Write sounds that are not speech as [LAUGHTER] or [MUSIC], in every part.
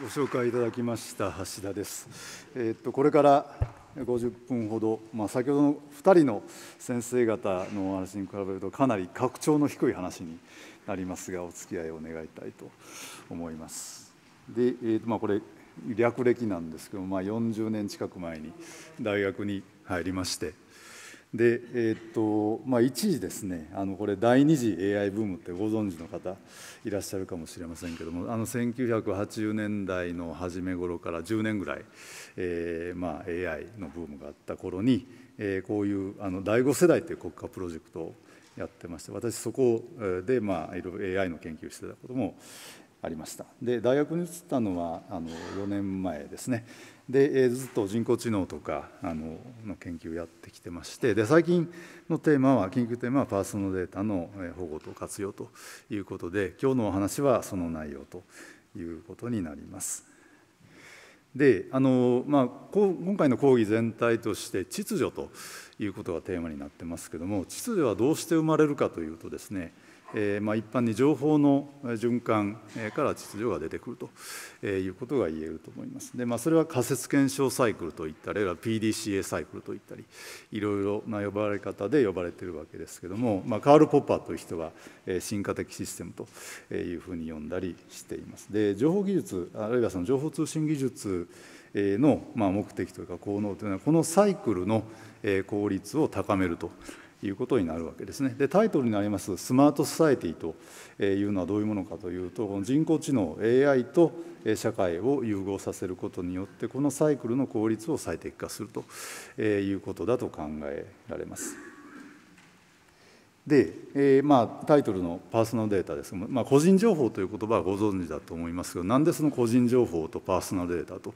ご紹介いただきました橋田です。えー、っとこれから50分ほど、まあ、先ほどの2人の先生方のお話に比べるとかなり格調の低い話になりますがお付き合いを願いたいと思います。で、えーまあ、これ略歴なんですけど、まあ、40年近く前に大学に入りましてで、えー、っとまあ、一時ですねあのこれ第二次 AI ブームってご存知の方いらっしゃるかもしれませんけどもあの1980年代の初め頃から10年ぐらい、えーまあ、AI のブームがあった頃に、えー、こういうあの第5世代という国家プロジェクトをやってまして私そこで、まあ、いろいろ AI の研究してたこともありました。で大学に移ったのはあの4年前ですね。でずっと人工知能とかあのの研究をやってきてましてで最近のテーマは研究テーマはパーソナルデータの保護と活用ということで今日のお話はその内容ということになります。であの、まあ、今回の講義全体として秩序ということがテーマになってますけども秩序はどうして生まれるかというとですねえーまあ、一般に情報の循環から秩序が出てくるということが言えると思います。でまあ、それは仮説検証サイクルといったりあるいは PDCA サイクルといったりいろいろな呼ばれ方で呼ばれているわけですけれども、まあ、カール・ポッパーという人は進化的システムというふうに呼んだりしています。で情報技術あるいはその情報通信技術の目的というか効能というのはこのサイクルの効率を高めるということになるわけですね。でタイトルになります「スマート・ソサエティ」というのはどういうものかというとこの人工知能 AI と社会を融合させることによってこのサイクルの効率を最適化するということだと考えられます。で、えー、まあ、タイトルのパーソナルデータです。が、まあ、個人情報という言葉はご存知だと思いますけどなんでその個人情報とパーソナルデータと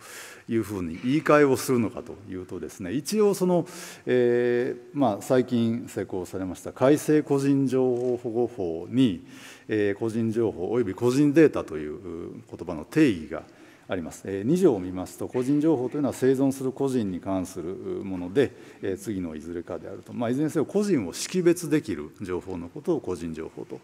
いうふうに言い換えをするのかというとですね一応その、えー、まあ、最近施行されました改正個人情報保護法に、えー、個人情報および個人データという言葉の定義があります。2条を見ますと、個人情報というのは生存する個人に関するもので、次のいずれかであると、まあ、いずれにせよ個人を識別できる情報のことを個人情報と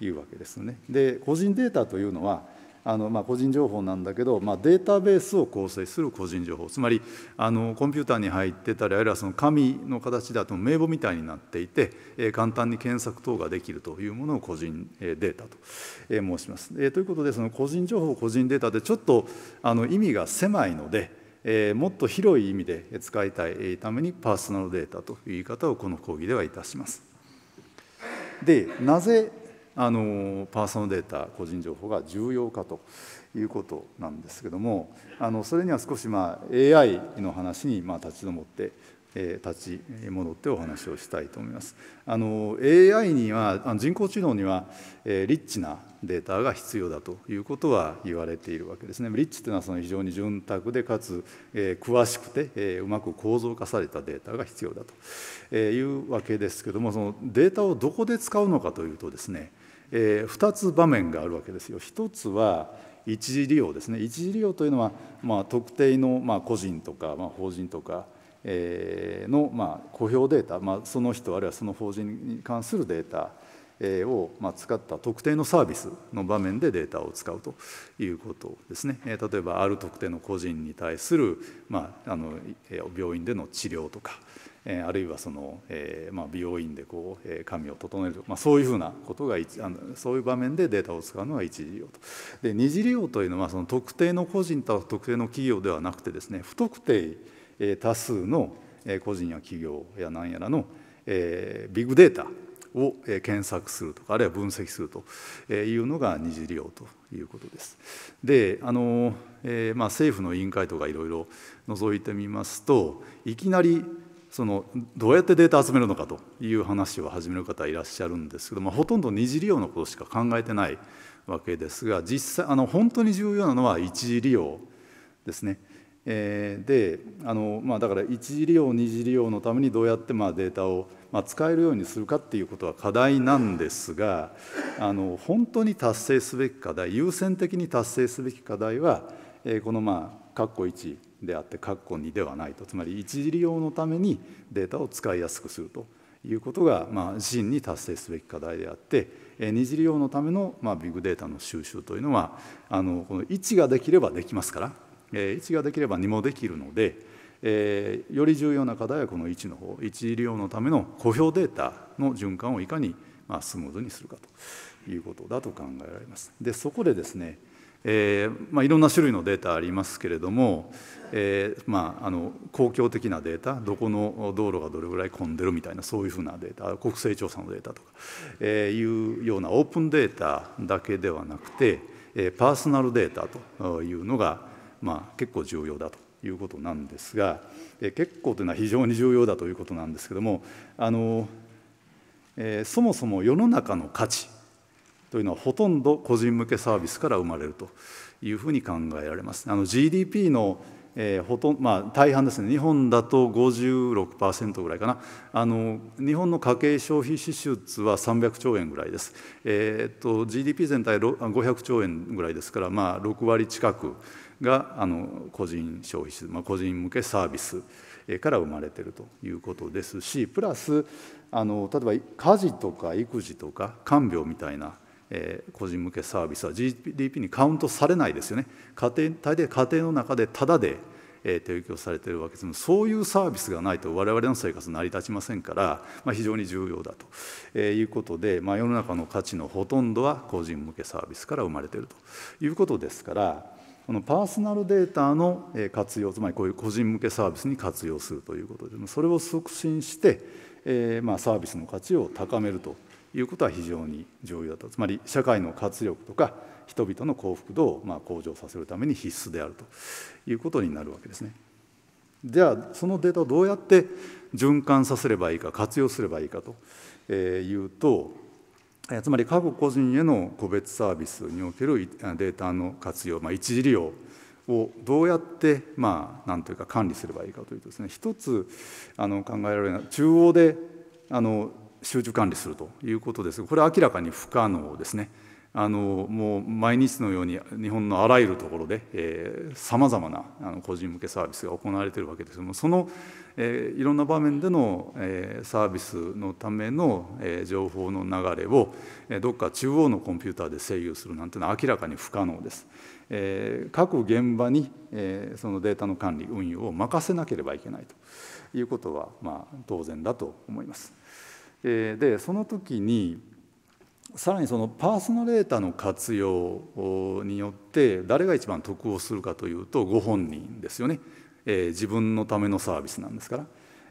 いうわけですね。で、個人データというのは、あのまあ、個人情報なんだけど、まあ、データベースを構成する個人情報つまりあのコンピューターに入ってたりあるいはその紙の形だと名簿みたいになっていて、えー、簡単に検索等ができるというものを個人データと、えー、申します。えー、ということでその個人情報個人データでちょっとあの意味が狭いので、えー、もっと広い意味で使いたいためにパーソナルデータという言い方をこの講義ではいたします。でなぜあのパーソナルデータ個人情報が重要かということなんですけどもあのそれには少し、まあ、AI の話にまあ立ち止まって、え、立ち戻ってお話をしたいと思います。あの AI には人工知能には、えー、リッチなデータが必要だということは言われているわけですね。リッチというのはその非常に潤沢でかつ、えー、詳しくて、えー、うまく構造化されたデータが必要だというわけですけどもそのデータをどこで使うのかというとですねえー、2つ場面があるわけですよ。一つは一時利用ですね。一時利用というのは、まあ、特定の、まあ、個人とか、まあ、法人とか、えー、の、まあ、公表データ、まあ、その人あるいはその法人に関するデータを使った特定のサービスの場面でデータを使うということですね。例えばある特定の個人に対する、まあ、あの病院での治療とかえあるいはその、えまあ、美容院でこう、え髪を整える、まあ、そういうふうなことがあのそういう場面でデータを使うのが一次利用と。で二次利用というのはその特定の個人と特定の企業ではなくてですね不特定、え多数の個人や企業や何やらの、え、ビッグデータを検索するとかあるいは分析するというのが二次利用ということです。であの、えまあ、政府の委員会とかいろいろ覗いてみますといきなりそのどうやってデータ集めるのかという話を始める方いらっしゃるんですけどもほとんど二次利用のことしか考えてないわけですが実際あの本当に重要なのは一次利用ですね。えー、であの、まあ、だから一次利用二次利用のためにどうやってまあデータをまあ使えるようにするかっていうことは課題なんですがあの本当に達成すべき課題優先的に達成すべき課題は、えー、このまあ括弧1であって括弧2ではないとつまり一時利用のためにデータを使いやすくするということが、まあ、真に達成すべき課題であって二次利用のための、まあ、ビッグデータの収集というのはあのこの1ができればできますから、え1ができれば2もできるので、えー、より重要な課題はこの1の方一次利用のための公表データの循環をいかに、まあ、スムーズにするかということだと考えられます。でそこでですねえーまあ、いろんな種類のデータありますけれども、えーまあ、あの公共的なデータどこの道路がどれぐらい混んでるみたいなそういうふうなデータ国勢調査のデータとか、えー、いうようなオープンデータだけではなくて、えー、パーソナルデータというのが、まあ、結構重要だということなんですが、えー、結構というのは非常に重要だということなんですけどもあの、えー、そもそも世の中の価値というのはほとんど個人向けサービスから生まれるというふうに考えられます。あの GDP のえー、ほとんまあ、大半ですね。日本だと56%ぐらいかな。あの日本の家計消費支出は300兆円ぐらいです、えー、っと GDP 全体500兆円ぐらいですから、まあ、6割近くがあの個人消費支出、まあ、個人向けサービスから生まれているということですしプラスあの例えば家事とか育児とか看病みたいなえー、個人向けサービスは GDP にカウントされないですよね。家庭大抵家庭の中でタダで、えー、提供されているわけです。そういうサービスがないと我々の生活成り立ちませんから、まあ、非常に重要だと、えー、いうことで、まあ、世の中の価値のほとんどは個人向けサービスから生まれていると。いうことですからこのパーソナルデータの活用つまりこういう個人向けサービスに活用するということでそれを促進して、えーまあ、サービスの価値を高めると。いうことは非常に重要だとつまり社会の活力とか人々の幸福度をま向上させるために必須であるということになるわけですね。じゃあそのデータをどうやって循環させればいいか活用すればいいかというとつまり各個人への個別サービスにおけるデータの活用、まあ、一時利用をどうやってまあ何というか管理すればいいかというとですね一つあの考えられるのは中央であの集中管理するということですがこれは明らかに不可能ですね。あのもう毎日のように日本のあらゆるところでさまざまなあの個人向けサービスが行われているわけですけどもその、えー、いろんな場面での、えー、サービスのための、えー、情報の流れを、え、どっか中央のコンピューターで制御するなんていうのは明らかに不可能です。え、各現場に、え、そのデータの管理運用を任せなければいけないということは、まあ、当然だと思います。でその時にさらにそのパーソナルデータの活用によって誰が一番得をするかというとご本人ですよね、えー、自分のためのサービスなんですから、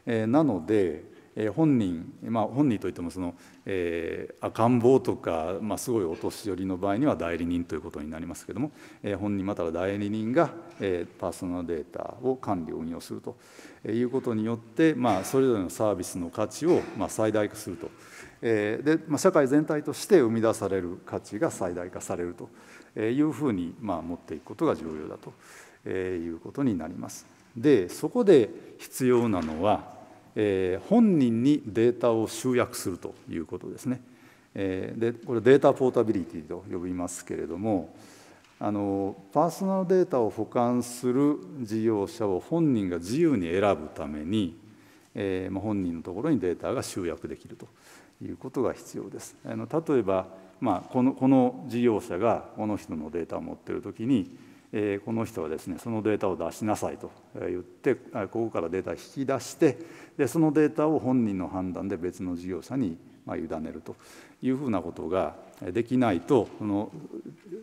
えー、なのでえ本人、まあ、本人といってもその、えー、赤ん坊とか、まあ、すごいお年寄りの場合には代理人ということになりますけども、えー、本人または代理人が、えー、パーソナルデータを管理運用するということによって、まあ、それぞれのサービスの価値を、まあ、最大化すると。えー、で、まあ、社会全体として生み出される価値が最大化されるというふうに、まあ、持っていくことが重要だということになります。でそこで必要なのはえー、本人にデータを集約するということですね。えー、でこれデータポータビリティと呼びますけれどもあのパーソナルデータを保管する事業者を本人が自由に選ぶために、えーまあ、本人のところにデータが集約できるということが必要です。あの例えば、まあ、このこの事業者がこの人のデータを持っているときにえこの人はですねそのデータを出しなさいと言ってここからデータ引き出してでそのデータを本人の判断で別の事業者にま委ねるというふうなことができないとこの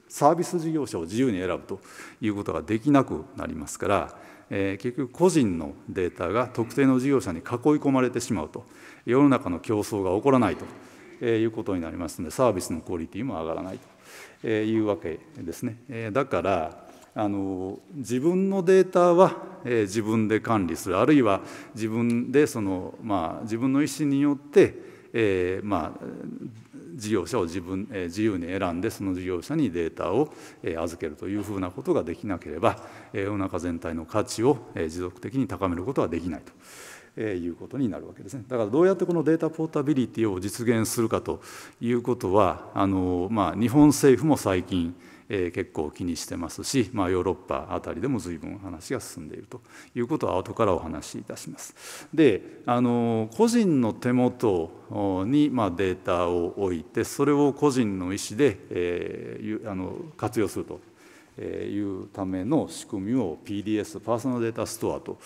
サービス事業者を自由に選ぶということができなくなりますから、え結局個人のデータが特定の事業者に囲い込まれてしまうと世の中の競争が起こらないということになりますのでサービスのクオリティも上がらないというわけですね。だからあの自分のデータは、えー、自分で管理するあるいは自分でその、まあ、自分の意思によって、えー、まあ事業者を自分、えー、自由に選んでその事業者にデータを、えー、預けるというふうなことができなければ、えー、世の中全体の価値を、えー、持続的に高めることはできないと。え、いうことになるわけですね。だからどうやってこのデータポータビリティを実現するかということはあの、まあ、日本政府も最近えー、結構気にしてますし、まあ、ヨーロッパあたりでも随分話が進んでいるということは後からお話しいたします。であの個人の手元に、まあ、データを置いてそれを個人の意思で、えー、あの活用するというための仕組みを PDS パーソナルデータストアと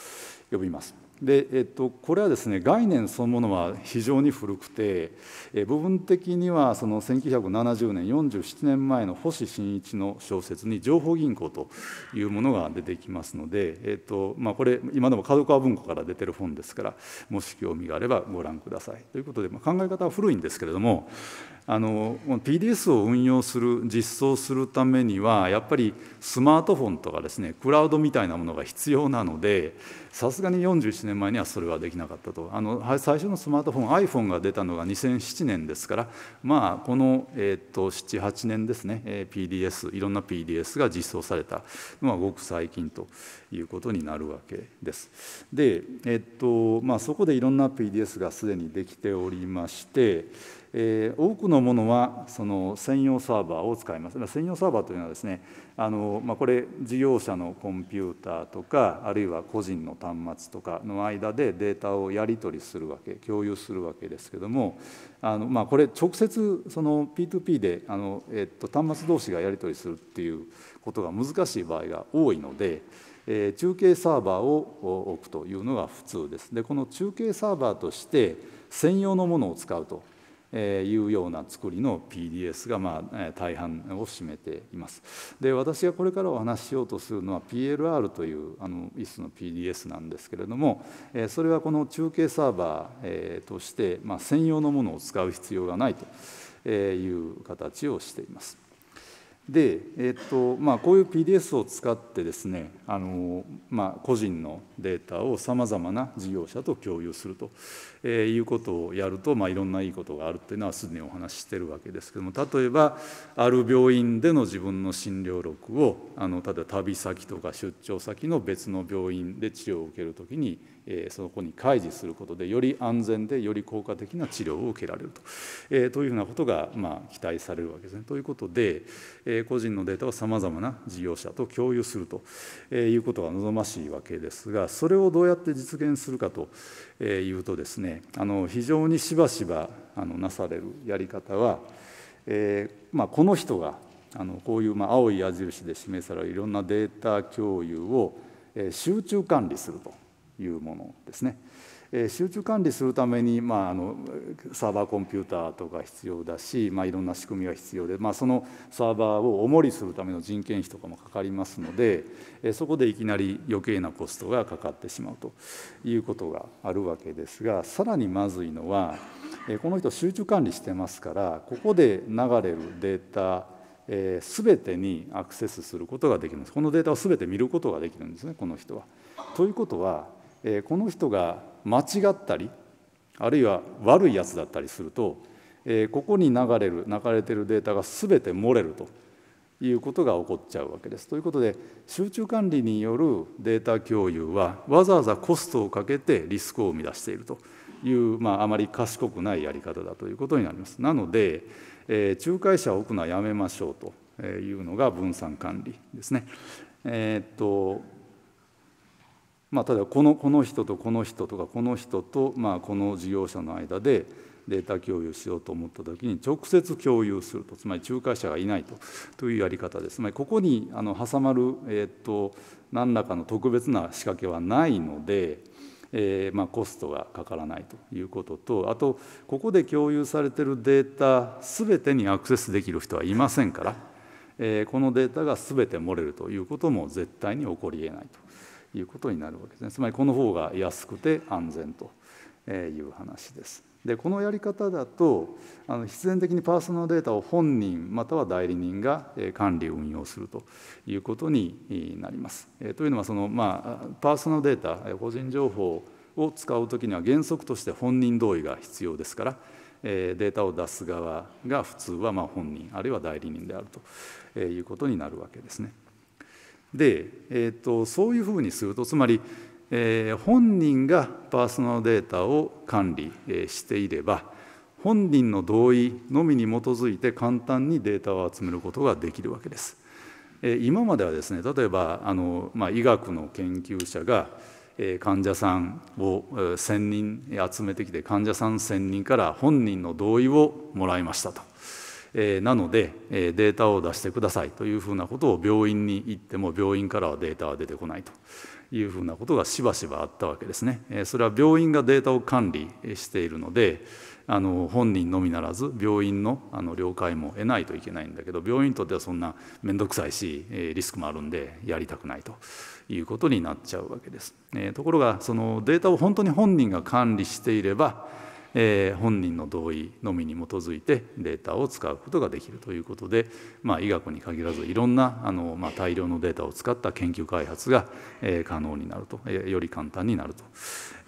呼びます。で、えっと、これはですね概念そのものは非常に古くて、え部分的にはその1970年47年前の星新一の小説に「情報銀行」というものが出てきますので、えっとまあ、これ今でも角川文庫から出てる本ですからもし興味があればご覧ください。ということで、まあ、考え方は古いんですけれどもあの PDS を運用する実装するためにはやっぱりスマートフォンとかですねクラウドみたいなものが必要なのでさすがに41年前にはそれはできなかったとあの最初のスマートフォン iPhone が出たのが2007年ですからまあこの、えー、と78年ですね PDS いろんな PDS が実装されたのはごく最近ということになるわけです。で、えーとまあ、そこでいろんな PDS がすでにできておりましてえー、多くのものはその専用サーバーを使います専用サーバーというのはですねあの、まあ、これ事業者のコンピューターとかあるいは個人の端末とかの間でデータをやり取りするわけ共有するわけですけどもあの、まあ、これ直接その P2P であの、えっと、端末同士がやり取りするっていうことが難しい場合が多いので。え中継サーバーを置くというのが普通です。でこの中継サーバーとして専用のものを使うというような作りの PDS がまあ大半を占めています。で私がこれからお話ししようとするのは PLR というあの一種の PDS なんですけれどもそれはこの中継サーバーとしてまあ専用のものを使う必要がないという形をしています。で、えっとまあ、こういう PDS を使ってですねあの、まあ、個人のデータをさまざまな事業者と共有するとえー、いうことをやると、まあ、いろんないいことがあるっていうのはすでにお話ししてるわけですけども例えばある病院での自分の診療録をあの例えば旅先とか出張先の別の病院で治療を受ける時に、そこに開示することでより安全でより効果的な治療を受けられると,、えー、というふうなことが、まあ、期待されるわけですね。ということで、えー、個人のデータをさまざまな事業者と共有するとえいうことが望ましいわけですがそれをどうやって実現するかというとですねあの非常にしばしばあのなされるやり方は、えーまあ、この人があのこういう、まあ、青い矢印で示されるいろんなデータ共有を、え、集中管理するというものですねえ。集中管理するために、まあ、あのサーバーコンピューターとか必要だし、まあ、いろんな仕組みが必要で、まあ、そのサーバーを重りするための人件費とかもかかりますのでえそこでいきなり余計なコストがかかってしまうということがあるわけですがさらにまずいのはえこの人集中管理してますからここで流れるデータえー、全てにアクセスすることができるんですこのデータを全て見ることができるんですねこの人は。ということはこの人が間違ったりあるいは悪いやつだったりすると、ここに流れる流れてるデータが全て漏れるということが起こっちゃうわけです。ということで集中管理によるデータ共有はわざわざコストをかけてリスクを生み出しているという、まあ、あまり賢くないやり方だということになります。なので、えー、仲介者を置くのはやめましょうというのが分散管理ですね。えー、っとまあ、例えばこのこの人とこの人とかこの人と、まあ、この事業者の間でデータ共有しようと思った時に直接共有するとつまり仲介者がいないとというやり方ですつまりここにあの挟まる、えー、っと何らかの特別な仕掛けはないので、えーまあ、コストがかからないということとあとここで共有されているデータ全てにアクセスできる人はいませんから、えー、このデータが全て漏れるということも絶対に起こりえないと。いうことになるわけですねつまりこの方が安くて安全という話です。でこのやり方だとあの必然的にパーソナルデータを本人または代理人が管理運用するということになります。というのはその、まあ、パーソナルデータ個人情報を使う時には原則として本人同意が必要ですからデータを出す側が普通はま本人あるいは代理人であるということになるわけですね。で、えーと、そういうふうにするとつまり、えー、本人がパーソナルデータを管理、えしていれば本人の同意のみに基づいて簡単にデータを集めることができるわけです。今まではですね例えばあの、まあ、医学の研究者が患者さんを1,000人集めてきて患者さん1,000人から本人の同意をもらいましたと。なのでデータを出してくださいというふうなことを病院に行っても病院からはデータは出てこないというふうなことがしばしばあったわけですね。それは病院がデータを管理しているのであの本人のみならず病院のあの了解も得ないといけないんだけど病院にとってはそんな面倒くさいしリスクもあるんでやりたくないということになっちゃうわけです。ところがそのデータを本当に本人が管理していればえー、本人の同意のみに基づいてデータを使うことができるということで、まあ、医学に限らずいろんなあの、まあ、大量のデータを使った研究開発が、えー、可能になると、えー、より簡単になると、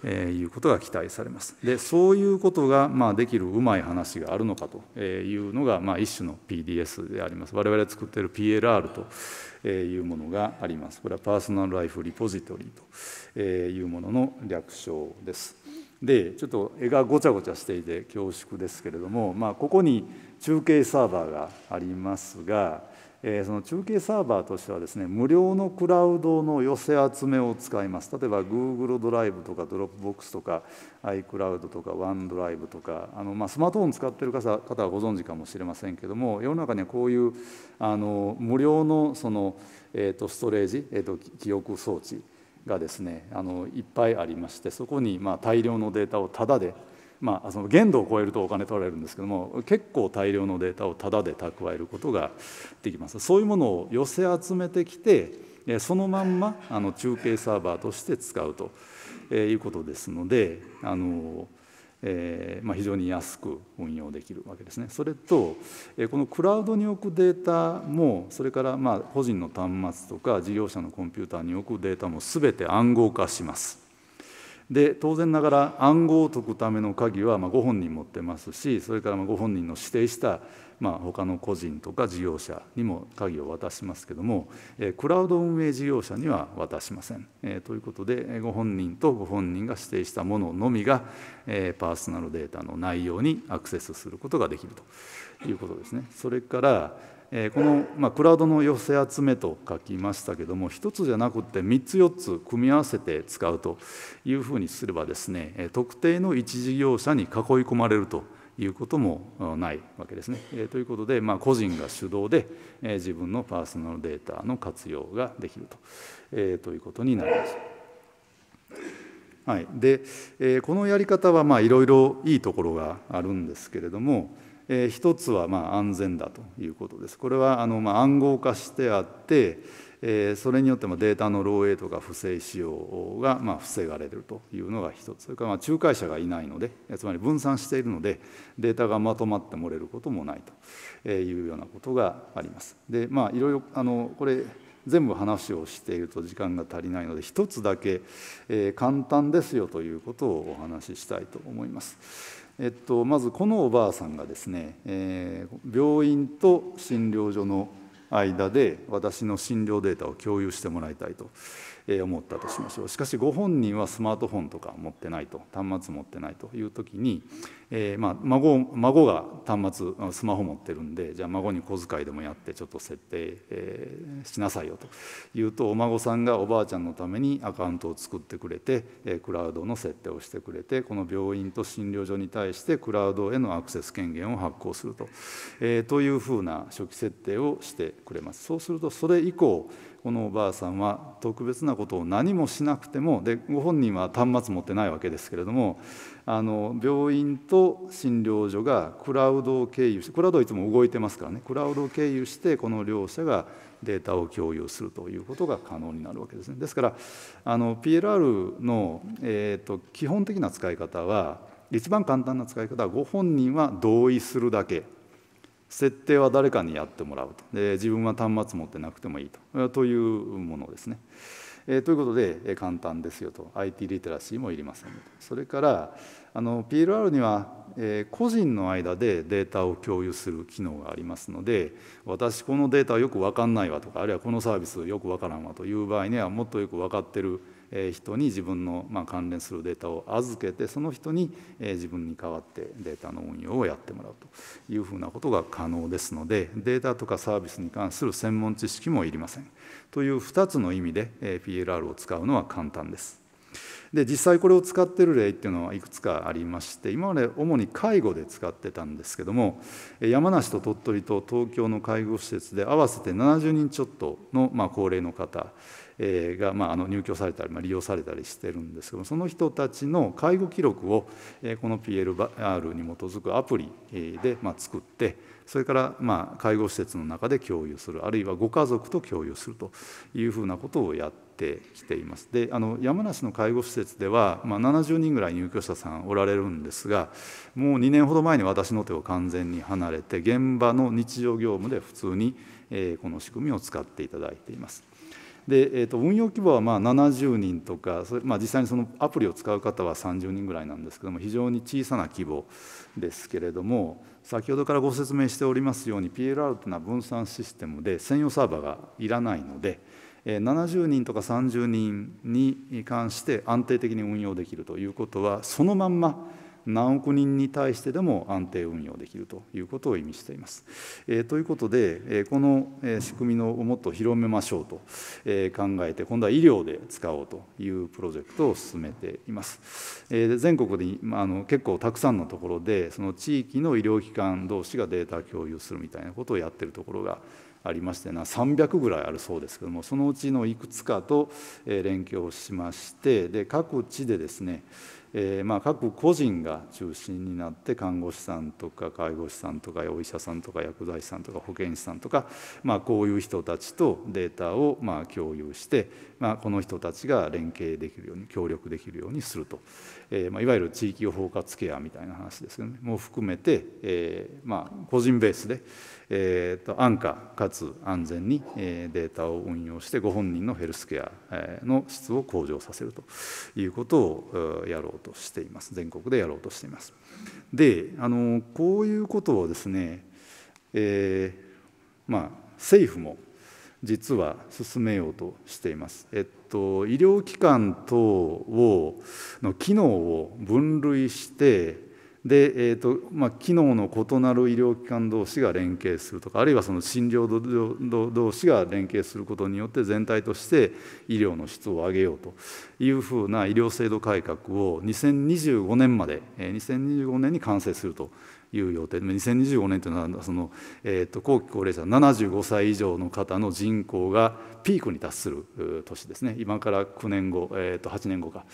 えー、いうことが期待されます。でそういうことが、まあ、できるうまい話があるのかというのが、まあ、一種の PDS であります。我々作っている PLR というものがあります。これはパーソナルライフリポジトリというものの略称です。でちょっと絵がごちゃごちゃしていて恐縮ですけれども、まあ、ここに中継サーバーがありますが、えー、その中継サーバーとしてはですね無料のクラウドの寄せ集めを使います。例えば Google ドライブとか Dropbox とか iCloud とか OneDrive とかあの、まあ、スマートフォン使ってる方はご存知かもしれませんけども世の中にはこういうあの無料のその、えー、とストレージ、えー、と記憶装置がですねあのいっぱいありましてそこにま大量のデータをタダでまあ、その限度を超えるとお金取られるんですけども結構大量のデータをタダで蓄えることができます。そういうものを寄せ集めてきてそのまんまあの中継サーバーとして使うということですのであのえーまあ、非常に安く運用できるわけですね。それと、えー、このクラウドに置くデータもそれからまあ個人の端末とか事業者のコンピューターに置くデータも全て暗号化します。で当然ながら暗号を解くための鍵はまあご本人持ってますしそれからまあご本人の指定したまあ、他の個人とか事業者にも鍵を渡しますけども、クラウド運営事業者には渡しません。ということでご本人とご本人が指定したもののみが、パーソナルデータの内容にアクセスすることができるということですね。それからこの、ま、クラウドの寄せ集めと書きましたけども1つじゃなくて3つ4つ組み合わせて使うというふうにすればですね特定の一事業者に囲い込まれるということもないわけですね。えー、ということで、まあ、個人が主導で、えー、自分のパーソナルデータの活用ができると,、えー、ということになります。はい、で、えー、このやり方はまあいろいろいいところがあるんですけれども、えー、一つはまあ安全だということです。これはあのまあ暗号化してあって、えそれによってもデータの漏洩とか不正使用がま防がれるというのが一つそれからま仲介者がいないのでつまり分散しているのでデータがまとまって漏れることもないというようなことがあります。でまあいろいろあのこれ全部話をしていると時間が足りないので一つだけ、え簡単ですよということをお話ししたいと思います。えっと、まずこのおばあさんがですね、え、病院と診療所の間で私の診療データを共有してもらいたいと。思ったとしましょうしかしご本人はスマートフォンとか持ってないと端末持ってないという時に、えー、まあ、孫孫が端末スマホ持ってるんでじゃあ孫に小遣いでもやってちょっと設定、えー、しなさいよと言うとお孫さんがおばあちゃんのためにアカウントを作ってくれて、えクラウドの設定をしてくれてこの病院と診療所に対してクラウドへのアクセス権限を発行すると,、えー、というふうな初期設定をしてくれます。そうするとそれ以降このおばあさんは特別なことを何もしなくてもでご本人は端末持ってないわけですけれどもあの病院と診療所がクラウドを経由してクラウドはいつも動いてますからねクラウドを経由してこの両者がデータを共有するということが可能になるわけですね。ですからあの PLR の、えーと、と基本的な使い方は一番簡単な使い方はご本人は同意するだけ設定は誰かにやってもらうと。で自分は端末持ってなくてもいいと。というものですね。えー、ということで、えー、簡単ですよと。IT リテラシーもいりませんそれからあの PLR には、えー、個人の間でデータを共有する機能がありますので私このデータはよく分かんないわとかあるいはこのサービスよく分からんわという場合にはもっとよく分かってる人に自分のま関連するデータを預けてその人に自分に代わってデータの運用をやってもらうというふうなことが可能ですのでデータとかサービスに関する専門知識もいりませんという2つの意味で PLR を使うのは簡単です。で実際これを使ってる例っていうのはいくつかありまして今まで主に介護で使ってたんですけども山梨と鳥取と東京の介護施設で合わせて70人ちょっとのま高齢の方が、まあ、あの入居されたり、まあ、利用されたりしてるんですけどもその人たちの介護記録をこの PLR に基づくアプリで、まあ、作ってそれからまあ介護施設の中で共有するあるいはご家族と共有するというふうなことをやってきています。であの山梨の介護施設では、まあ、70人ぐらい入居者さんおられるんですがもう2年ほど前に私の手を完全に離れて現場の日常業務で普通に、えこの仕組みを使っていただいています。で、えー、と運用規模はまあ70人とかそれ、まあ、実際にそのアプリを使う方は30人ぐらいなんですけども非常に小さな規模ですけれども先ほどからご説明しておりますように PLR というのは分散システムで専用サーバーがいらないので70人とか30人に関して安定的に運用できるということはそのまんま何億人に対してでも安定運用できるということを意味しています。えー、ということで、えこの仕組みのもっと広めましょうと、え考えて今度は医療で使おうというプロジェクトを進めています。えー、全国で、まあ、あの結構たくさんのところでその地域の医療機関同士がデータ共有するみたいなことをやっているところがありましてな300ぐらいあるそうですけどもそのうちのいくつかと連携をしましてで各地でですねえー、まあ各個人が中心になって看護師さんとか介護士さんとかお医者さんとか薬剤師さんとか保健師さんとか、まあ、こういう人たちとデータをまあ共有して、まあ、この人たちが連携できるように協力できるようにすると、えーまあ、いわゆる地域包括ケアみたいな話ですよねも含めて、えーまあ、個人ベースで、えー、と安価かつ安全にえデータを運用してご本人のヘルスケアの質を向上させるということをやろうとしています全国でやろうとしています。であのこういうことをですね、えー、まあ政府も実は進めようとしています。えっと、医療機関等をの機能を分類してで、えーとまあ、機能の異なる医療機関同士が連携するとかあるいはその診療所同士が連携することによって全体として医療の質を上げようというふうな医療制度改革を2025年まで2025年に完成するという予定で2025年というのはその、えーと、後期高齢者75歳以上の方の人口がピークに達する年ですね今から9年後、えー、と8年後か、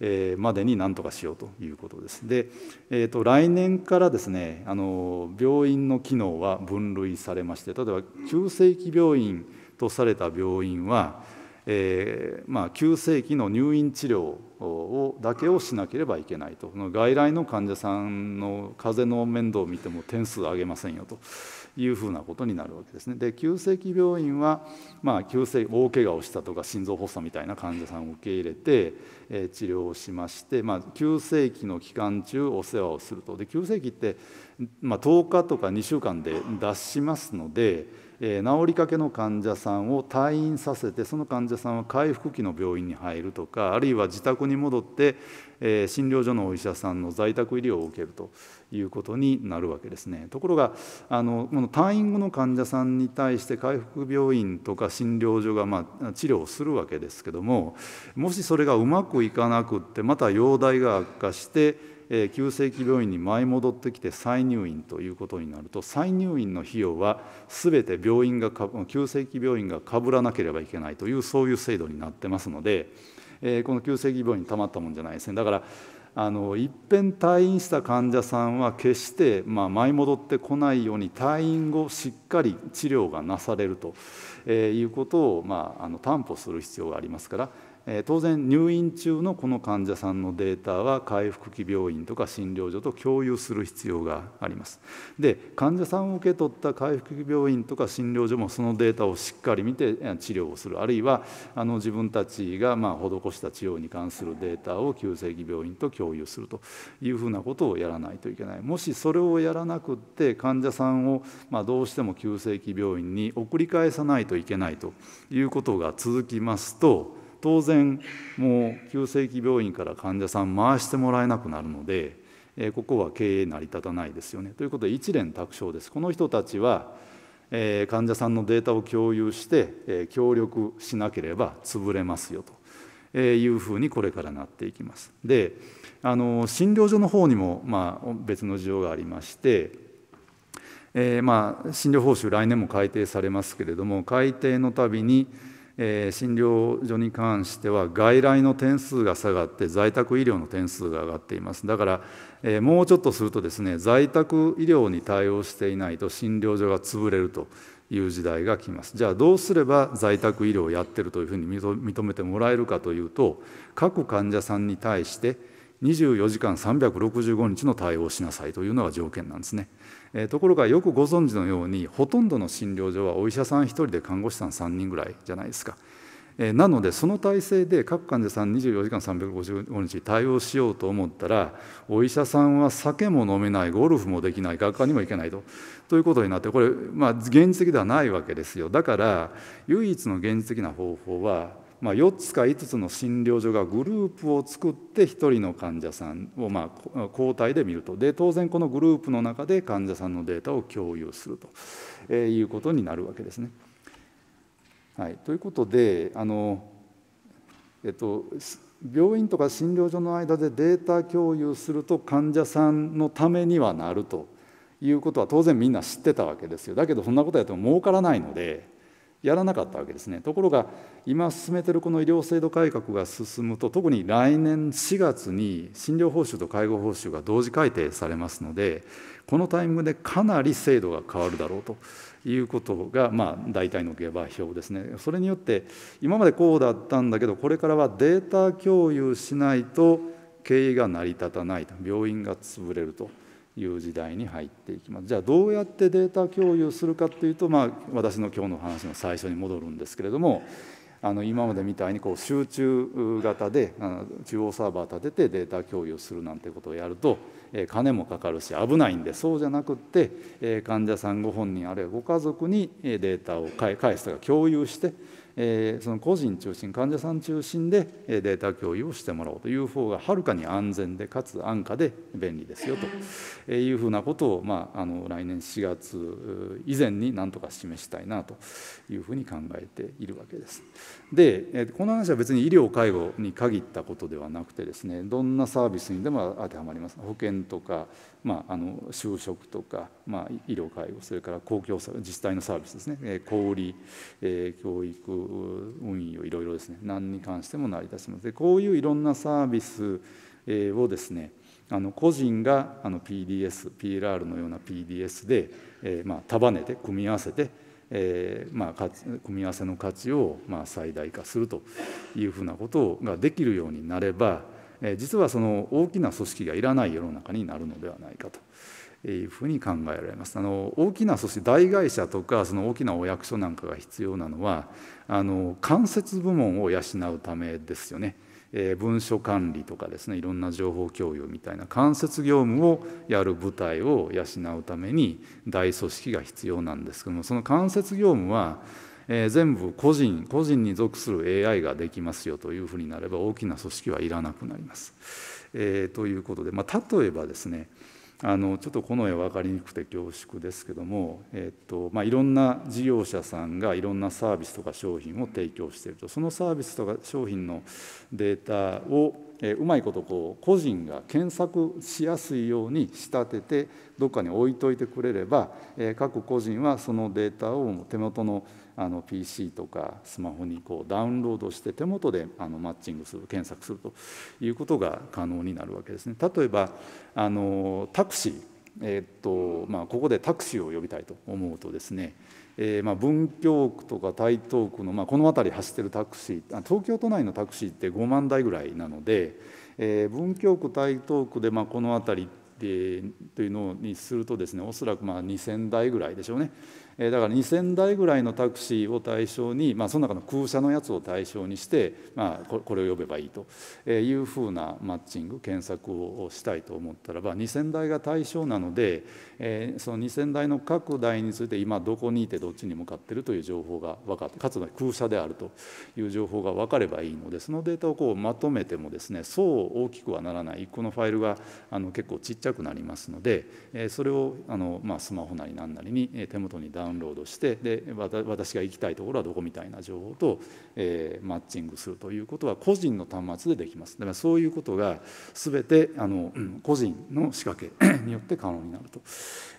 えー、までに何とかしようということです。で、えーと、来年からですねあの病院の機能は分類されまして例えば急性期病院とされた病院はえーまあ、急性期の入院治療をだけをしなければいけないと外来の患者さんの風邪の面倒を見ても点数上げませんよというふうなことになるわけですね。で急性期病院は、まあ、急性大怪我をしたとか心臓発作みたいな患者さんを受け入れて、えー、治療をしまして、まあ、急性期の期間中お世話をするとで急性期って、まあ、10日とか2週間で脱しますのでえ治りかけの患者さんを退院させてその患者さんは回復期の病院に入るとかあるいは自宅に戻って、え診療所のお医者さんの在宅医療を受けるということになるわけですね。ところがあのこの退院後の患者さんに対して回復病院とか診療所がまあ治療をするわけですけどももしそれがうまくいかなくってまた容体が悪化してえ急性期病院に舞い戻ってきて再入院ということになると再入院の費用は全て病院が急性期病院がかぶらなければいけないというそういう制度になってますので、えこの急性期病院にたまったもんじゃないですね。だからあのいっぺん退院した患者さんは決して、まあ、舞い戻ってこないように退院後しっかり治療がなされると、えいうことを、まあ、あの担保する必要がありますから当然入院中のこの患者さんのデータは回復期病院とか診療所と共有する必要があります。で患者さんを受け取った回復期病院とか診療所もそのデータをしっかり見て治療をするあるいはあの自分たちがま施した治療に関するデータを急性期病院と共有するというふうなことをやらないといけない。もしそれをやらなくって患者さんをまどうしても急性期病院に送り返さないといけないということが続きますと当然もう急性期病院から患者さん回してもらえなくなるので、えここは経営成り立たないですよね。ということで一連卓上です。この人たちは、え患者さんのデータを共有して、え協力しなければ潰れますよというふうにこれからなっていきます。であの診療所の方にも、まあ、別の事情がありましてえー、まあ診療報酬来年も改定されますけれども改定のたびに、えー、診療所に関しては外来の点数が下がって在宅医療の点数が上がっていますだから、えー、もうちょっとするとですね在宅医療に対応していないと診療所が潰れるという時代が来ますじゃあどうすれば在宅医療をやってるというふうに認めてもらえるかというと各患者さんに対して24時間365日の対応をしなさいというのが条件なんですね。えところがよくご存知のようにほとんどの診療所はお医者さん1人で看護師さん3人ぐらいじゃないですか。えなのでその体制で各患者さん24時間355日対応しようと思ったらお医者さんは酒も飲めないゴルフもできない学科にも行けないとということになってこれまあ現実的ではないわけですよだから唯一の現実的な方法はまあ、4つか5つの診療所がグループを作って1人の患者さんをまあ交代で見ると。で当然このグループの中で患者さんのデータを共有すると。いうことになるわけですね。はい、ということであの、えっと、病院とか診療所の間でデータ共有すると患者さんのためにはなるということは当然みんな知ってたわけですよ。だけどそんなことやっても儲からないのでやらなかったわけですねところが今進めてるこの医療制度改革が進むと特に来年4月に診療報酬と介護報酬が同時改定されますのでこのタイミングでかなり制度が変わるだろうということが、まあ、大体の下馬評ですねそれによって今までこうだったんだけどこれからはデータ共有しないと経営が成り立たないと病院が潰れると。いう時代に入っていきます。じゃあどうやってデータ共有するかっていうと、まあ、私の今日の話の最初に戻るんですけれどもあの今までみたいにこう集中型で中央サーバー立ててデータ共有するなんてことをやると、え金もかかるし危ないんでそうじゃなくって、え患者さんご本人あるいはご家族にデータを返すとか共有してえその個人中心患者さん中心でデータ共有をしてもらおうという方がはるかに安全でかつ安価で便利ですよというふうなことを、まあ、あの来年4月以前になんとか示したいなというふうに考えているわけです。でこの話は別に医療介護に限ったことではなくてですねどんなサービスにでも当てはまります。保険とかまあ、あの就職とか、まあ、医療介護それから公共自治体のサービスですね、え小売、え教育運用いろいろですね。何に関しても成り立ちます。でこういういろんなサービスをですねあの個人があの PDS、PLR のような PDS で、えーまあ、束ねて組み合わせて、えーまあ、組み合わせの価値をまあ最大化するというふうなことができるようになれば実はその大きな組織がいらない世の中になるのではないかというふうに考えられます。あの大きな組織大会社とかその大きなお役所なんかが必要なのはあの間接部門を養うためですよね。え、文書管理とかですねいろんな情報共有みたいな間接業務をやる部隊を養うために大組織が必要なんですけどもその間接業務はえー、全部個人個人に属する AI ができますよというふうになれば大きな組織はいらなくなります。えー、ということで、まあ、例えばですねあのちょっとこの絵分かりにくくて恐縮ですけども、えっとまあ、いろんな事業者さんがいろんなサービスとか商品を提供しているとそのサービスとか商品のデータをえうまいことこう個人が検索しやすいように仕立ててどっかに置いといてくれれば、え各個人はそのデータを手元のあの PC とかスマホにこうダウンロードして手元であのマッチングする検索するということが可能になるわけですね。例えばあのタクシーえ、っとまあ、ここでタクシーを呼びたいと思うとですね、えー、まあ文京区とか台東区の、まあ、この辺り走ってるタクシー東京都内のタクシーって5万台ぐらいなので、えー、文京区台東区でまあこの辺りでというのにするとですねおそらくまあ2,000台ぐらいでしょうね。だから2,000台ぐらいのタクシーを対象に、まあ、その中の空車のやつを対象にして、まあ、これを呼べばいいというふうなマッチング検索をしたいと思ったらば2,000台が対象なので、え、その2,000台の各台について今どこにいてどっちに向かっているという情報が分かってかつ空車であるという情報が分かればいいのでそのデータをこうまとめてもですねそう大きくはならない。1個のファイルがあの結構ちっちゃくなりますので、え、それをあの、まあ、スマホなり何なりに手元にダウンウンロードしてで私が行きたいところはどこみたいな情報と、えー、マッチングするということは個人の端末でできます。だからそういうことが全てあの個人の仕掛け [COUGHS] によって可能になる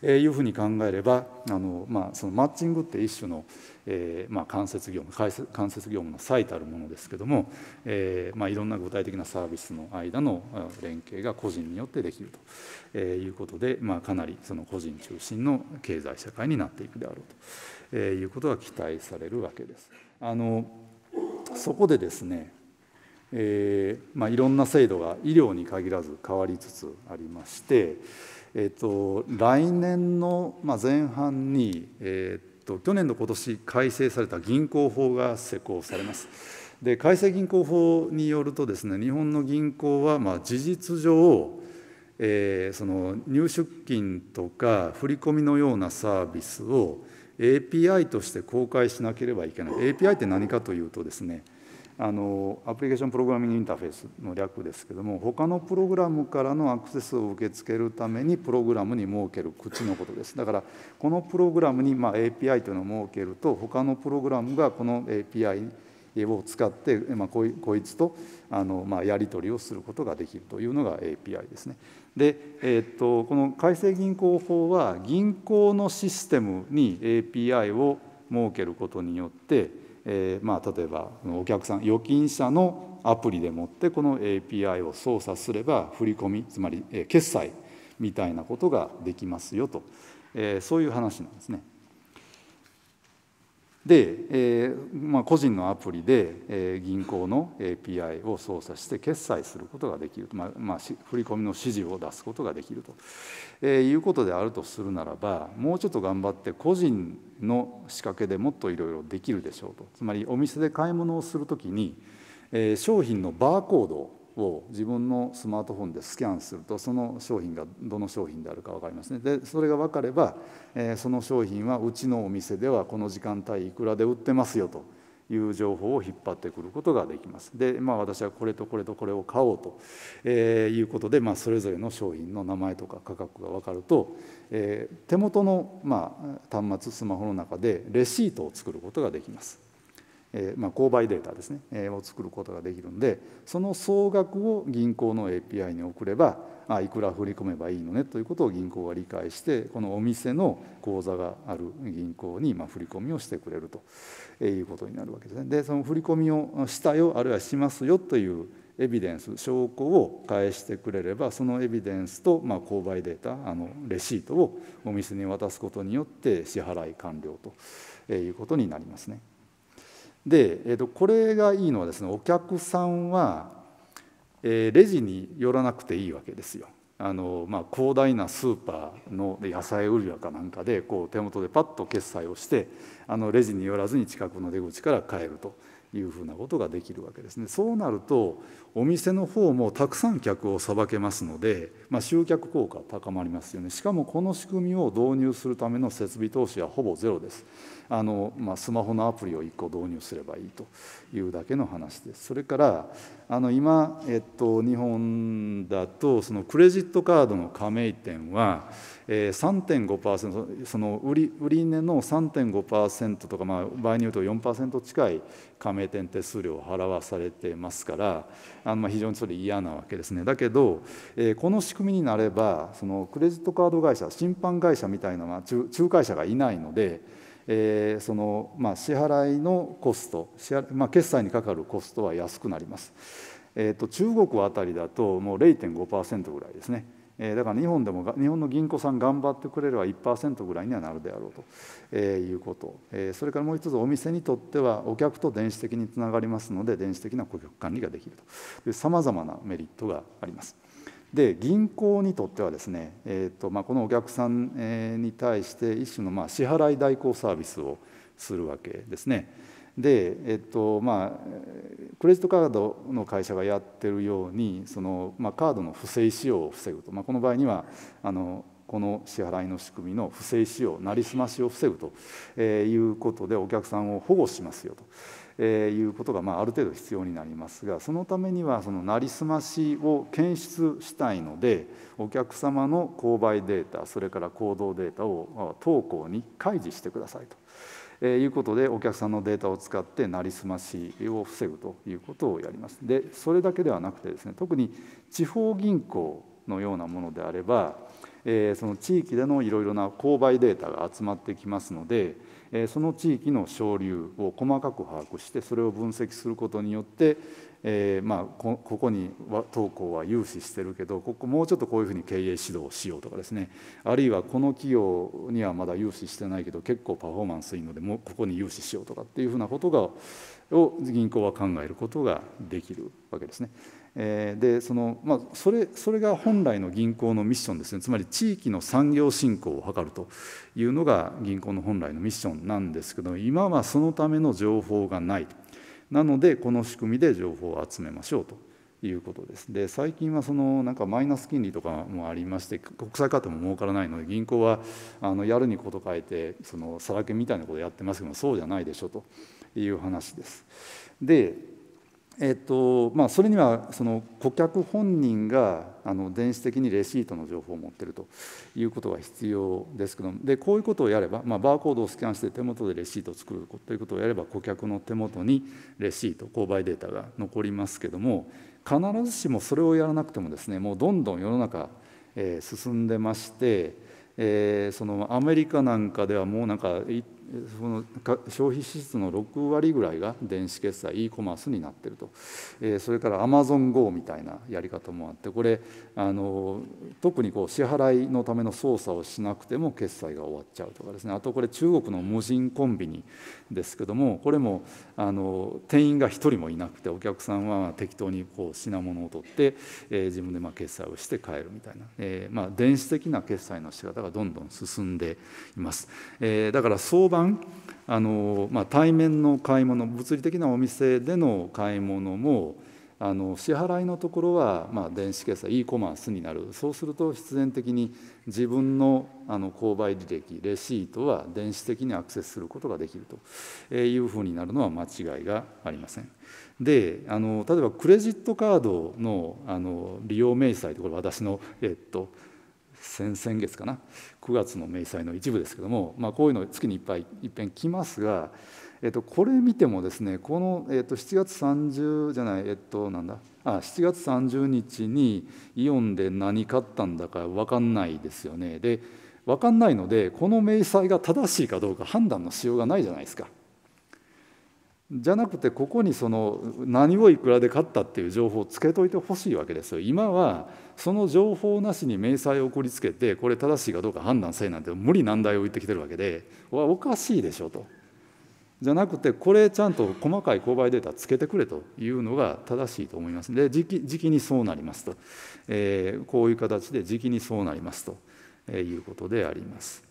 というふうに考えればあの、まあ、そのマッチングって一種のえーまあ、間接業務間接業務の最たるものですけども、えーまあ、いろんな具体的なサービスの間の連携が個人によってできるということで、まあ、かなりその個人中心の経済社会になっていくであろうということが期待されるわけです。あのそこでですねえーまあ、いろんな制度が医療に限らず変わりつつありまして、えーと、来年の前半に、えーと去年の今年改正された銀行法が施行されます。で改正銀行法によるとですね日本の銀行はまあ事実上、えー、その入出金とか振り込みのようなサービスを API として公開しなければいけない API って何かというとですねあのアプリケーションプログラミングインターフェースの略ですけども他のプログラムからのアクセスを受け付けるためにプログラムに設ける口のことですだからこのプログラムにまあ API というのを設けると他のプログラムがこの API を使って、まあ、こいつとあの、まあ、やり取りをすることができるというのが API ですね。で、えー、っとこの改正銀行法は銀行のシステムに API を設けることによってえー、まあ、例えばお客さん預金者のアプリでもってこの API を操作すれば振り込みつまり決済みたいなことができますよと、えー、そういう話なんですね。で、えーまあ、個人のアプリで、えー、銀行の API を操作して決済することができる、まあまあ、振り込みの指示を出すことができると、えー、いうことであるとするならばもうちょっと頑張って個人の仕掛けでもっといろいろできるでしょうと。つまりお店で買い物をするときに、えー、商品のバーコードをを。自分のスマートフォンでスキャンするとその商品がどの商品であるか分かりますね。でそれが分かれば、えー、その商品はうちのお店ではこの時間帯いくらで売ってますよという情報を引っ張ってくることができます。でまあ私はこれとこれとこれを買おうと、えー、いうことで、まあ、それぞれの商品の名前とか価格が分かると、えー、手元の、まあ、端末スマホの中でレシートを作ることができます。えまあ、購買データですね、えを作ることができるんでその総額を銀行の API に送ればあいくら振り込めばいいのね？ということを銀行が理解してこのお店の口座がある銀行にまあ振り込みをしてくれるということになるわけですね。でその振り込みをしたよあるいはしますよというエビデンス証拠を返してくれればそのエビデンスと、まあ、購買データあのレシートをお店に渡すことによって支払い完了ということになりますね。で、えー、とこれがいいのはですねお客さんは、えー、レジに寄らなくていいわけですよ。あのまあ、広大なスーパーの野菜売り場かなんかでこう手元でパッと決済をしてあのレジに寄らずに近くの出口から帰るというふうなことができるわけですね。そうなるとお店の方もたくさん客をさばけますので、まあ、集客効果高まりますよね。しかもこの仕組みを導入するための設備投資はほぼゼロです。あの、まあ、スマホのアプリを1個導入すればいいというだけの話です。それからあの今、えっと、日本だとそのクレジットカードの加盟店は、えー、3.5%その売り売値の3.5%とか、まあ、場合によると4%近い加盟店手数料を払わされてますからあのまあ非常にそれ嫌なわけですね。だけど、えー、この仕組みになればそのクレジットカード会社審判会社みたいな、まあ、仲介者がいないのでえー、その、まあ、支払いのコスト、まあ、決済にかかるコストは安くなります。えーと、中国あたりだともう0.5%ぐらいですね。えー、だから日本でも日本の銀行さん頑張ってくれれば1%ぐらいにはなるであろうと、えー、いうこと、えー、それからもう一つお店にとってはお客と電子的につながりますので電子的な顧客管理ができるとさまざまなメリットがあります。で銀行にとってはですね、えーとまあ、このお客さんに対して一種のまあ支払い代行サービスをするわけですね。で、えっとまあ、クレジットカードの会社がやってるようにその、まあ、カードの不正使用を防ぐと、まあ、この場合にはあのこの支払いの仕組みの不正使用なりすましを防ぐということでお客さんを保護しますよと。えいうことが、まあ、ある程度必要になりますがそのためにはそのなりすましを検出したいのでお客様の購買データそれから行動データを当行に開示してくださいと。えいうことでお客さんのデータを使ってなりすましを防ぐということをやります。でそれだけではなくてですね特に地方銀行のようなものであれば、えその地域でのいろいろな購買データが集まってきますのでその地域の省流を細かく把握してそれを分析することによってえー、まあここに当行は融資してるけどここもうちょっとこういうふうに経営指導しようとかですねあるいはこの企業にはまだ融資してないけど結構パフォーマンスいいのでもうここに融資しようとかっていうふうなことがを銀行は考えることができるわけですね。でそのまあ、それそれが本来の銀行のミッションですねつまり地域の産業振興を図るというのが銀行の本来のミッションなんですけど今はそのための情報がない。なのでこの仕組みで情報を集めましょうということです。で最近はそのなんかマイナス金利とかもありまして国債買っても儲からないので銀行はあのやるにこと書いてそのさらけみたいなことやってますけどそうじゃないでしょという話です。でえっとまあ、それにはその顧客本人があの電子的にレシートの情報を持っているということが必要ですけどもでこういうことをやれば、まあ、バーコードをスキャンして手元でレシートを作るということをやれば顧客の手元にレシート購買データが残りますけども必ずしもそれをやらなくてもですねもうどんどん世の中、えー、進んでまして、えー、そのアメリカなんかではもうなんかその消費支出の6割ぐらいが電子決済 e コマースになっていると、えそれからアマゾン GO みたいなやり方もあってこれあの特にこう支払いのための操作をしなくても決済が終わっちゃうとかですね。あとこれ中国の無人コンビニですけどもこれもあの店員が1人もいなくてお客さんは適当にこう品物を取って、え自分でま決済をして帰るみたいな、えまあ、電子的な決済の仕方がどんどん進んでいます。えだから相場番あの、まあ、対面の買い物物理的なお店での買い物もあの支払いのところは、まあ、電子決済 e コマースになるそうすると必然的に自分のあの購買履歴レシートは電子的にアクセスすることができるというふうになるのは間違いがありません。であの例えばクレジットカードのあの利用明細とこれ私の、えっと、先々月かな。9月の明細の一部ですけども、まあ、こういうの月にいっぱいいっぺん来ますが、えっと、これ見てもですねこの、えっと、7月30じゃないえっとなんだ？あ7月30日にイオンで何買ったんだか分かんないですよね。で分かんないのでこの明細が正しいかどうか判断のしようがないじゃないですか。じゃなくてここにその何をいくらで買ったっていう情報をつけといてほしいわけですよ。今はその情報なしに明細を送りつけてこれ正しいかどうか判断せえなんて無理難題を言ってきてるわけでおかしいでしょと。じゃなくてこれちゃんと細かい購買データつけてくれというのが正しいと思いますで時期時期にそうなりますと、えー、こういう形で時期にそうなりますということであります。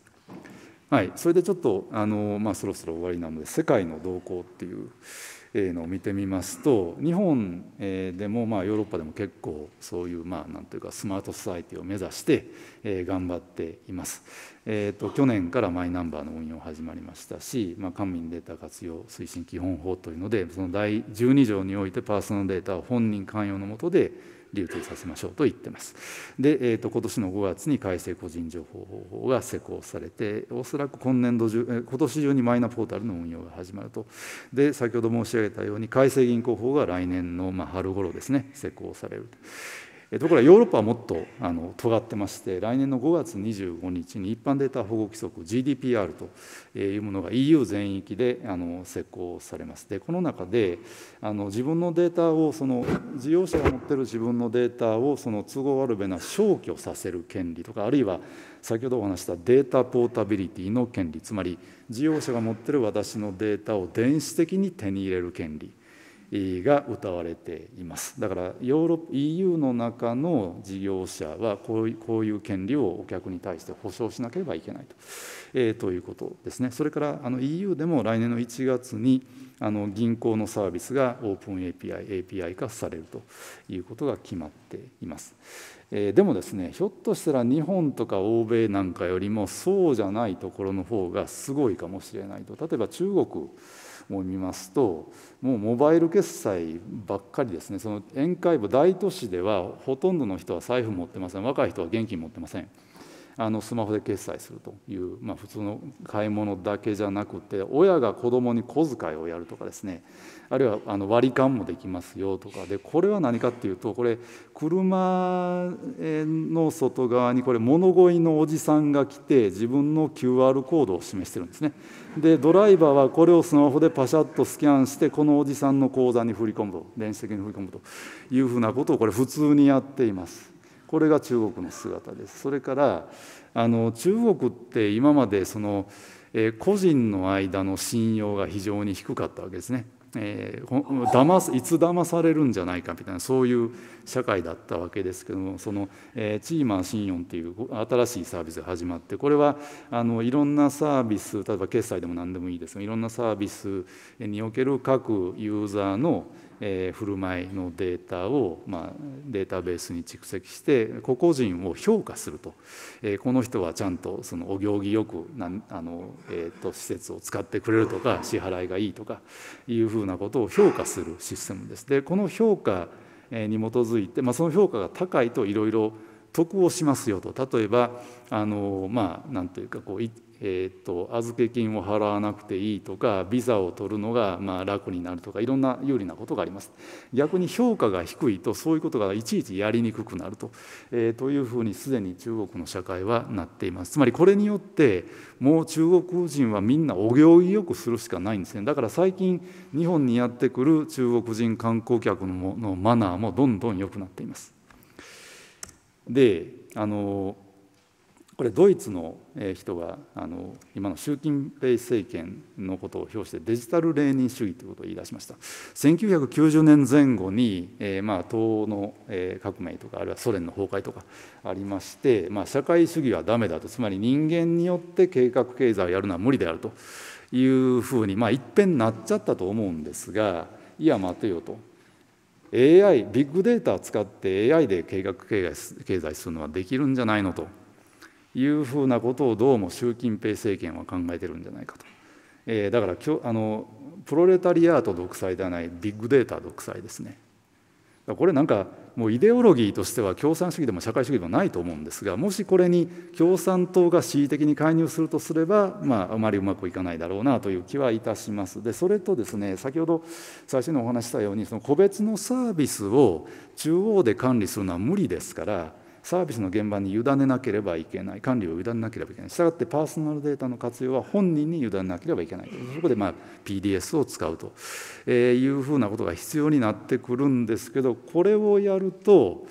はい、それでちょっとあの、まあ、そろそろ終わりなので世界の動向っていうのを見てみますと日本でも、まあ、ヨーロッパでも結構そういうまあなんというかスマートソサイティを目指してえ頑張っています。えーと、去年からマイナンバーの運用始まりましたし、まあ、官民データ活用推進基本法というのでその第12条においてパーソナルデータを本人関与のもとで流通させましょうと言ってます。で、えーと、今年の5月に改正個人情報方法が施行されて、おそらく今年度中、今年中にマイナポータルの運用が始まると。で、先ほど申し上げたように、改正銀行法が来年のまあ春頃ですね、施行される。とところがヨーロッパはもっとあの尖ってまして来年の5月25日に一般データ保護規則 GDPR というものが EU 全域であの施行されます。でこの中であの自分のデータをその事業者が持ってる自分のデータをその都合悪べな消去させる権利とかあるいは先ほどお話したデータポータビリティの権利つまり事業者が持ってる私のデータを電子的に手に入れる権利。が謳われています。だからヨーロッ EU の中の事業者はこういうこういう権利をお客に対して保障しなければいけないと,、えー、ということですね。それからあの EU でも来年の1月にあの銀行のサービスがオープン API API 化されるということが決まっています。でもですねひょっとしたら日本とか欧米なんかよりもそうじゃないところの方がすごいかもしれないと。例えば中国を見ますともうモバイル決済ばっかりですね。その宴会部大都市ではほとんどの人は財布持ってません。若い人は現金持ってません。あのスマホで決済するという、まあ、普通の買い物だけじゃなくて親が子供に小遣いをやるとかですね。あるいはあの割り勘もできますよとかでこれは何かっていうとこれ車の外側にこれ物乞いのおじさんが来て自分の QR コードを示してるんですね。でドライバーはこれをスマホでパシャッとスキャンしてこのおじさんの口座に振り込むと電子的に振り込むというふうなことをこれ普通にやっています。これが中国の姿です。それからあの中国って今までその、個人の間の信用が非常に低かったわけですね。えー、騙すいつ騙されるんじゃないかみたいなそういう社会だったわけですけどもその、えー、チーマー信用っていう新しいサービスが始まってこれはあのいろんなサービス例えば決済でも何でもいいですがいろんなサービスにおける各ユーザーのえ、振る舞いのデータを、ま、データベースに蓄積して個々人を評価すると、え、この人はちゃんとそのお行儀よくなあの、えーと、施設を使ってくれるとか支払いがいいとかいうふうなことを評価するシステムです。でこの評価に基づいて、まあ、その評価が高いといろいろ得をしますよと。例えばあのまあ何というかこうえーと、預け金を払わなくていいとかビザを取るのがまあ楽になるとかいろんな有利なことがあります。逆に評価が低いとそういうことがいちいちやりにくくなると,、えー、というふうにすでに中国の社会はなっています。つまりこれによってもう中国人はみんなお行儀よくするしかないんですね。だから最近日本にやってくる中国人観光客のマナーもどんどん良くなっています。であのこれドイツの人があの今の習近平政権のことを表してデジタルレーニン主義ということを言い出しました。1990年前後に、えー、まあ東の革命とかあるいはソ連の崩壊とかありまして、まあ、社会主義はダメだと。つまり人間によって計画経済をやるのは無理であるというふうに、まあ、いっぺんなっちゃったと思うんですがいや待てよと。AI ビッグデータを使って AI で計画経済するのはできるんじゃないのと。いうふうなことをどうも習近平政権は考えてるんじゃないかと。えー、だからあのプロレタリアート独裁ではないビッグデータ独裁ですね。これなんかもうイデオロギーとしては共産主義でも社会主義でもないと思うんですがもしこれに共産党が恣意的に介入するとすれば、まあ、あまりうまくいかないだろうなという気はいたします。でそれとですね先ほど最初にお話したようにその個別のサービスを中央で管理するのは無理ですからサービスの現場に委ねなければいけない管理を委ねなければいけないしたがってパーソナルデータの活用は本人に委ねなければいけないそこでまあ PDS を使うというふうなことが必要になってくるんですけどこれをやると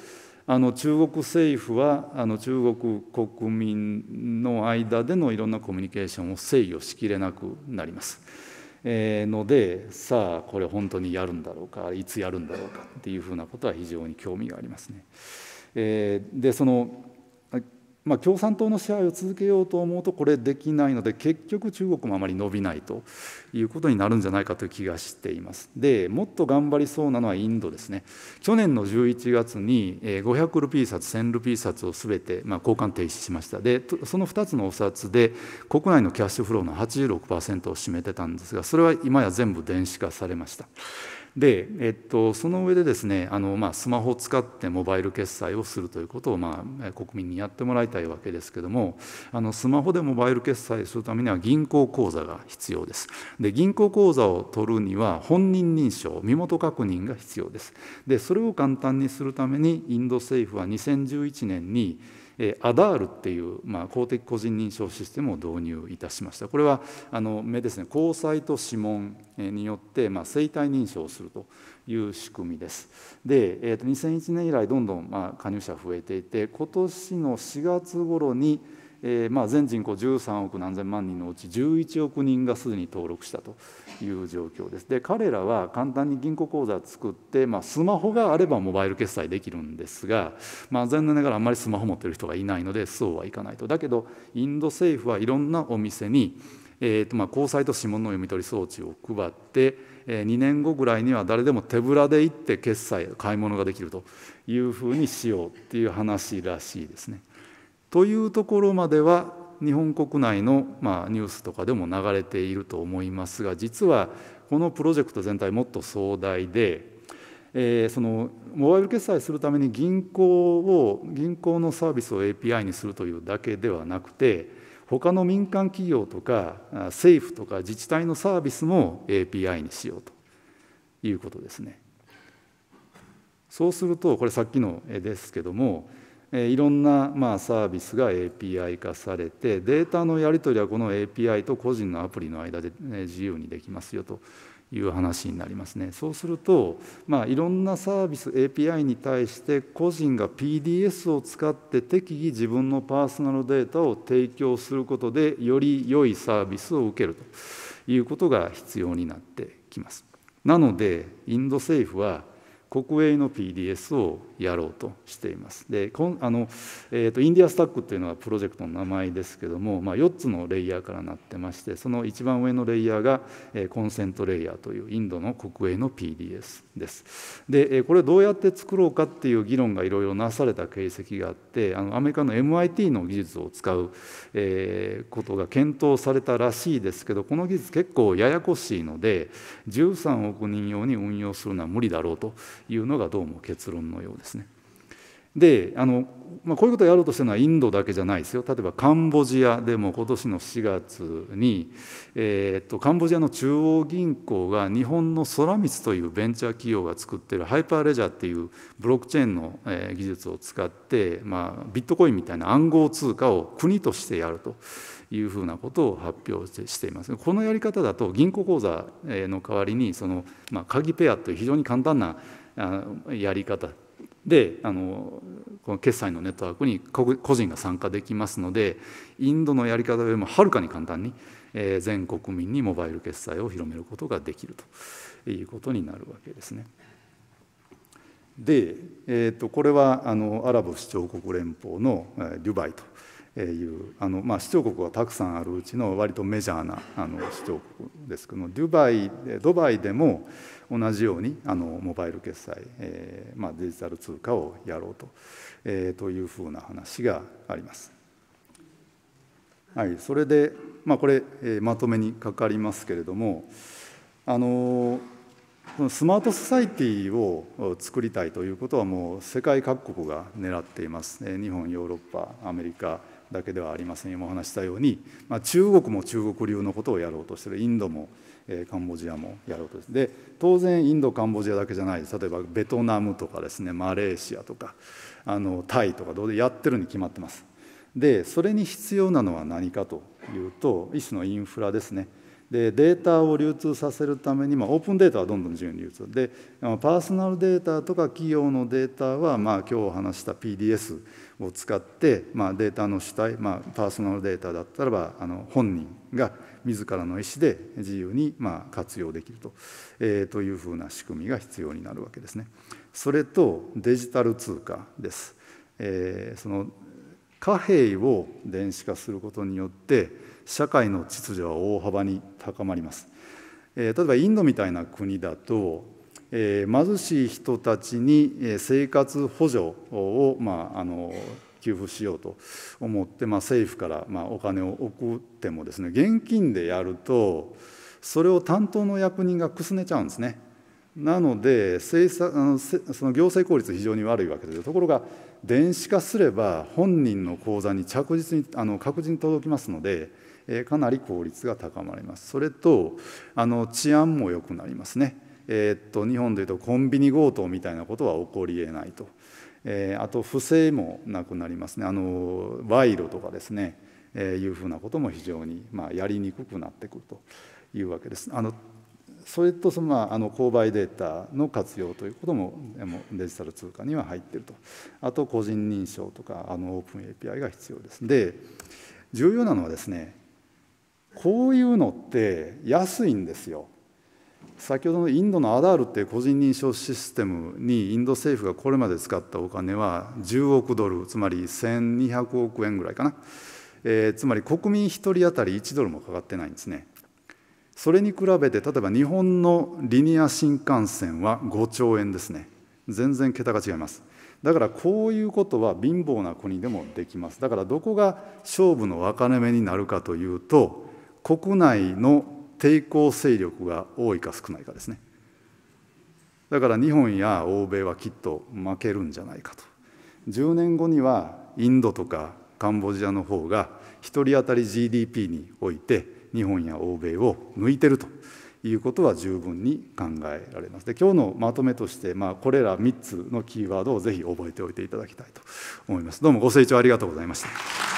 あの中国政府はあの中国国民の間でのいろんなコミュニケーションを制御しきれなくなります。えのでさあこれ本当にやるんだろうかいつやるんだろうかっていうふうなことは非常に興味がありますね。えー、でその、まあ、共産党の支配を続けようと思うとこれできないので結局中国もあまり伸びないということになるんじゃないかという気がしています。でもっと頑張りそうなのはインドですね。去年の11月に500ルピー札1000ルピー札を全て、まあ、交換停止しました。でその2つのお札で国内のキャッシュフローの86%を占めてたんですがそれは今や全部電子化されました。で、えっと、その上でですねあの、まあ、スマホを使ってモバイル決済をするということを、まあ、国民にやってもらいたいわけですけどもあのスマホでモバイル決済するためには銀行口座が必要です。で銀行口座を取るには本人認証身元確認が必要です。でそれを簡単にするためにインド政府は2011年にアダールっていう、まあ、公的個人認証システムを導入いたしました。これはあの目ですね。交際と指紋によって、まあ、生体認証をするという仕組みです。で、えー、と2001年以来どんどん、まあ、加入者増えていて今年の4月頃にえー、まあ全人口13億何千万人のうち11億人がすでに登録したという状況です。で彼らは簡単に銀行口座を作って、まあ、スマホがあればモバイル決済できるんですが、まあ、残念ながらあんまりスマホ持ってる人がいないのでそうはいかないと。だけどインド政府はいろんなお店に、えーとまあ、交際と指紋の読み取り装置を配って2年後ぐらいには誰でも手ぶらで行って決済買い物ができるというふうにしようっていう話らしいですね。というところまでは日本国内のまあニュースとかでも流れていると思いますが実はこのプロジェクト全体もっと壮大で、えー、そのモバイル決済するために銀行を銀行のサービスを API にするというだけではなくて他の民間企業とか政府とか自治体のサービスも API にしようということですね。そうするとこれさっきの絵ですけどもいろんなまあサービスが API 化されてデータのやり取りはこの API と個人のアプリの間で自由にできますよという話になりますね。そうすると、まあ、いろんなサービス API に対して個人が PDS を使って適宜自分のパーソナルデータを提供することでより良いサービスを受けるということが必要になってきます。なのでインド政府は国営の PDS をやろうとしています。であの、えーと、インディアスタックっていうのはプロジェクトの名前ですけども、まあ、4つのレイヤーからなってましてその一番上のレイヤーが、え、コンセントレイヤーというインドの国営の PDS です。で、え、これどうやって作ろうかっていう議論がいろいろなされた形跡があってあのアメリカの MIT の技術を使う、えー、ことが検討されたらしいですけどこの技術結構ややこしいので13億人用に運用するのは無理だろうというのがどうも結論のようですね。であの、まあ、こういうことをやろうとしてるのはインドだけじゃないですよ例えばカンボジアでも今年の4月に、えー、っとカンボジアの中央銀行が日本の空光というベンチャー企業が作っているハイパーレジャーっていうブロックチェーンの、技術を使って、まあ、ビットコインみたいな暗号通貨を国としてやると。いうふうなことを発表しています。このやり方だと銀行口座の代わりにその、まあ、鍵ペアという非常に簡単なやり方であのこの決済のネットワークに個人が参加できますのでインドのやり方よりもはるかに簡単に全国民にモバイル決済を広めることができるということになるわけですね。で、えー、とこれはあのアラブ首長国連邦のデュバイというあの、まあ、首長国はたくさんあるうちの割とメジャーなあの首長国ですけどもデュバイドバイでも同じようにあのモバイル決済、えーまあ、デジタル通貨をやろうと,、えー、というふうな話があります。はい、それで、まあ、これ、えー、まとめにかかりますけれどもあのスマートソサイティを作りたいということはもう世界各国が狙っています。日本ヨーロッパアメリカだけではありません今お話したように、まあ、中国も中国流のことをやろうとしているインドもカンボジアもやろうとで当然インドカンボジアだけじゃない例えばベトナムとかですねマレーシアとかあのタイとかどうでやってるに決まってます。でそれに必要なのは何かというと一種のインフラですね。でデータを流通させるために、まあ、オープンデータはどんどん自由に流通。でパーソナルデータとか企業のデータは、まあ、今日話した PDS を使って、まあ、データの主体、まあ、パーソナルデータだったらばあの本人が自らの意思で自由にま活用できると,、えー、というふうな仕組みが必要になるわけですね。それとデジタル通貨です。えー、その貨幣を電子化することによって社会の秩序は大幅に高まります。えー、例えばインドみたいな国だと、えー、貧しい人たちに生活補助を、まあ、あの給付しようと思って、まあ、政府からまあお金を送ってもですね現金でやるとそれを担当の役人がくすねちゃうんですね。なので政策あのその行政効率非常に悪いわけですところが電子化すれば本人の口座に着実にあの確実に届きますので、えかなり効率が高まります。それとあの治安も良くなりますね、えー、っと日本でいうとコンビニ強盗みたいなことは起こりえないと。えー、あと不正もなくなりますねあの賄賂とかですね、えー、いうふうなことも非常に、まあ、やりにくくなってくるというわけです。あのそれとその、まあ、あの購買データの活用ということもデジタル通貨には入っているとあと個人認証とかあのオープン API が必要です。で重要なのはですねこういうのって安いんですよ先ほどのインドのアダールっていう個人認証システムにインド政府がこれまで使ったお金は10億ドルつまり1200億円ぐらいかな、えー、つまり国民1人当たり1ドルもかかってないんですね。それに比べて例えば日本のリニア新幹線は5兆円ですね。全然桁が違います。だからこういうことは貧乏な国でもできます。だからどこが勝負の分かれ目になるかというと国内の抵抗勢力が多いか少ないかですねだから日本や欧米はきっと負けるんじゃないかと10年後にはインドとかカンボジアの方が1人当たり GDP において日本や欧米を抜いてるということは十分に考えられます。で今日のまとめとして、まあ、これら3つのキーワードをぜひ覚えておいていただきたいと思います。どうもご清聴ありがとうございました。